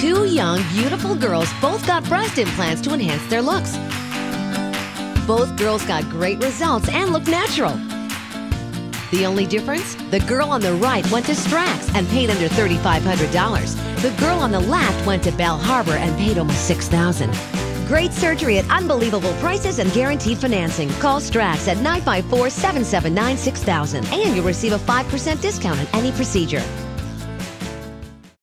Two young, beautiful girls both got breast implants to enhance their looks. Both girls got great results and looked natural. The only difference? The girl on the right went to Strax and paid under $3,500. The girl on the left went to Bal Harbour and paid almost $6,000. Great surgery at unbelievable prices and guaranteed financing. Call Strax at 954 779 6000 and you'll receive a 5% discount on any procedure.